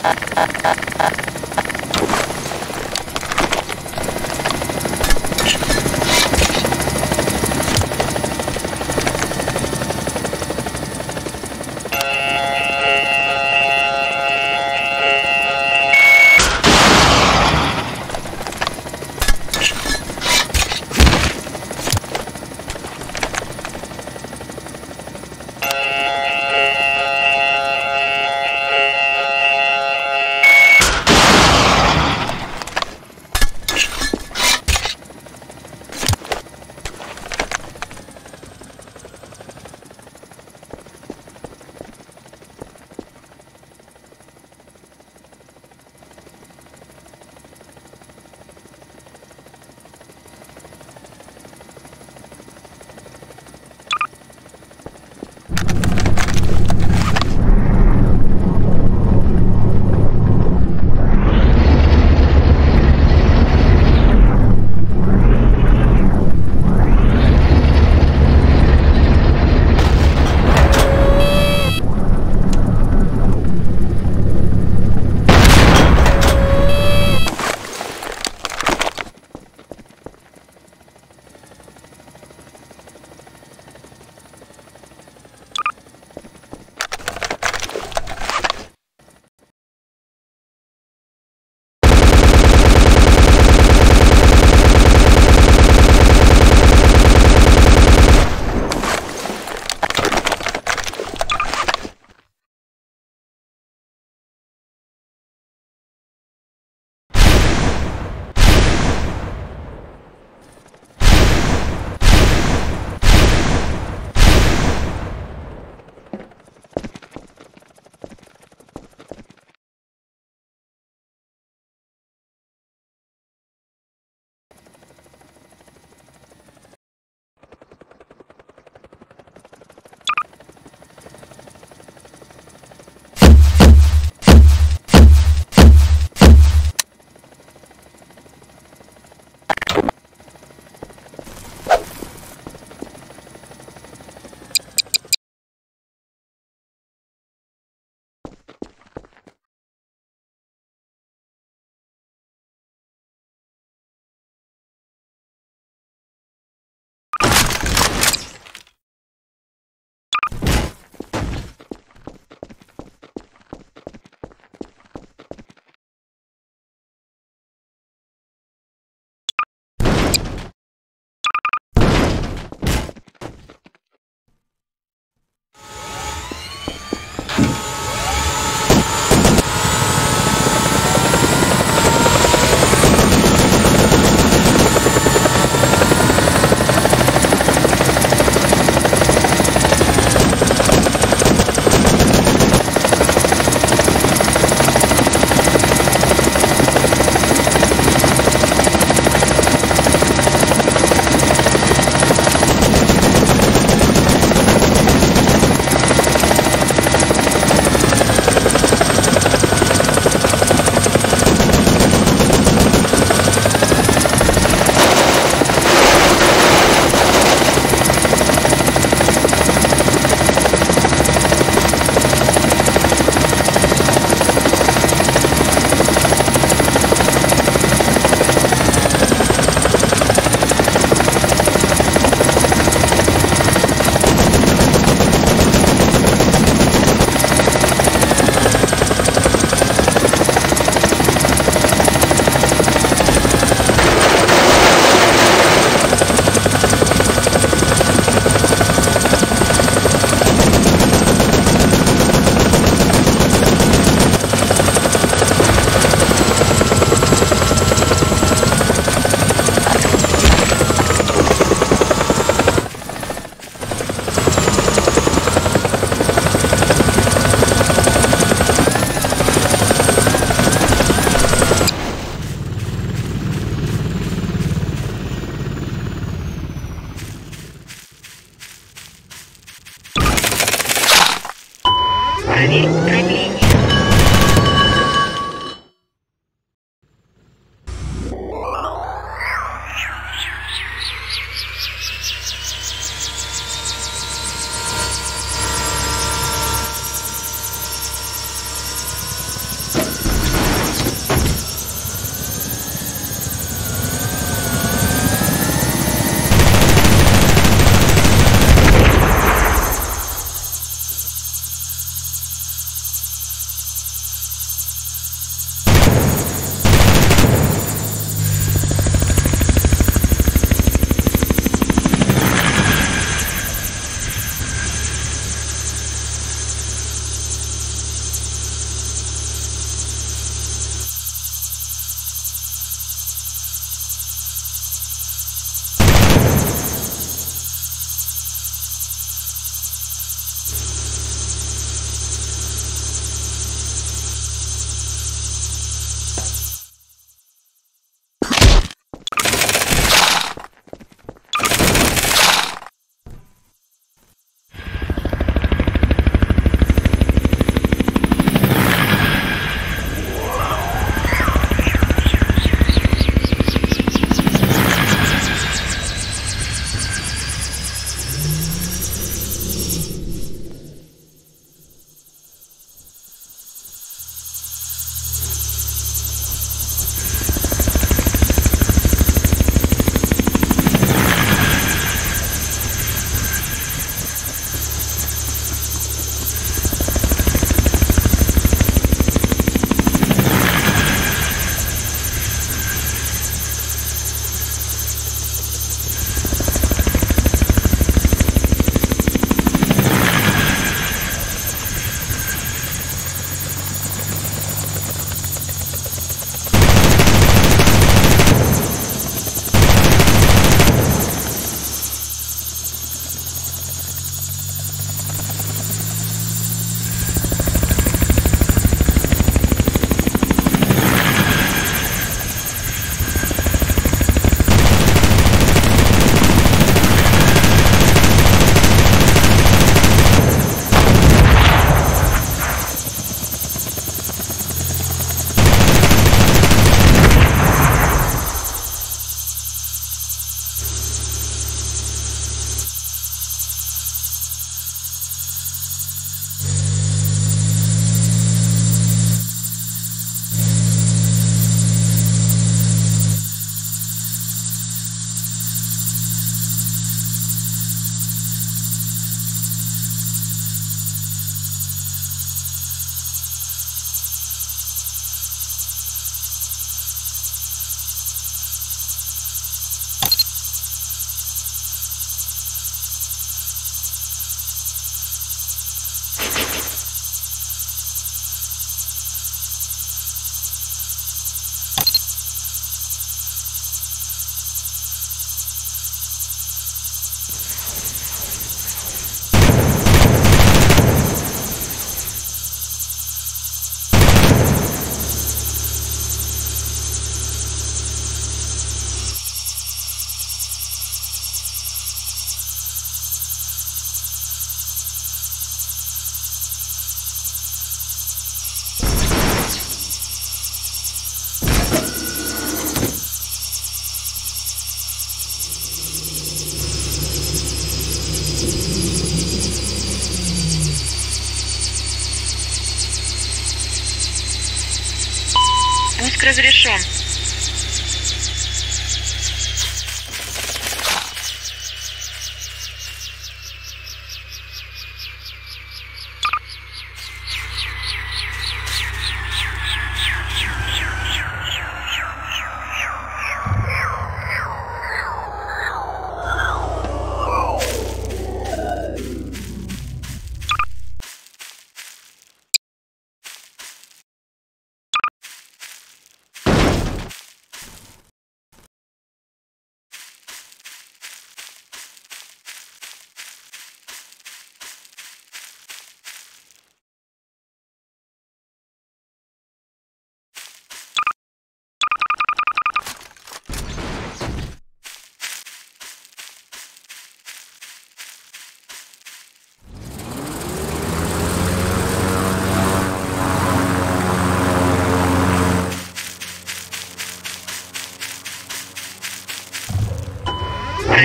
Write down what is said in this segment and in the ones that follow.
ハハハハ!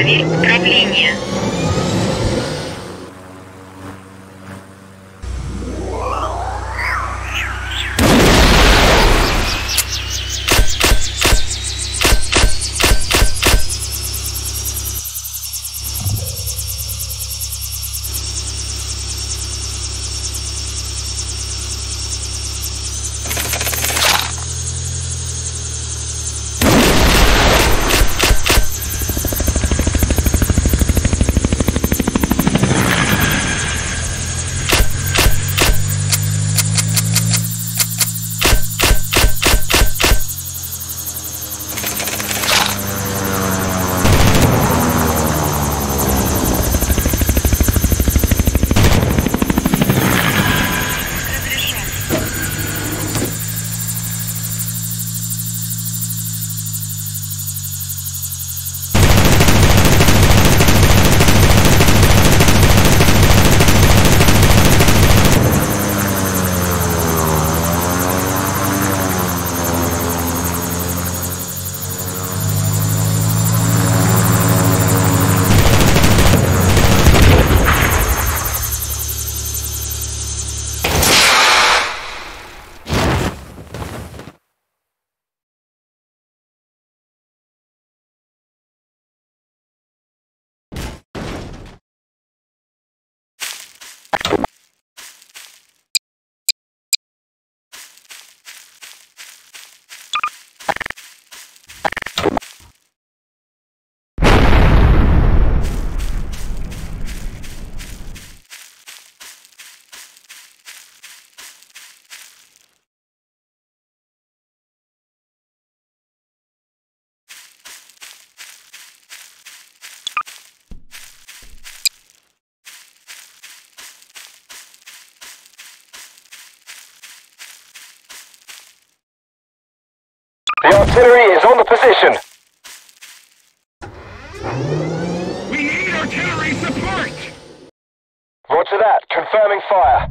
Дверь управления. Artillery is on the position. We need artillery support! Roger that. Confirming fire.